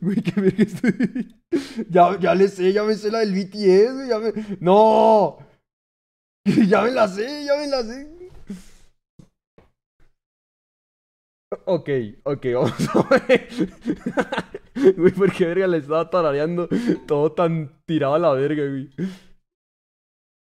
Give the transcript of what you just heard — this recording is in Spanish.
Güey, qué verga estoy. Ya, ya le sé, ya me sé la del BTS, ya me. ¡No! Ya me la sé, ya me la sé. Ok, ok, vamos a ver. Güey, ¿por qué verga le estaba tarareando todo tan tirado a la verga, güey?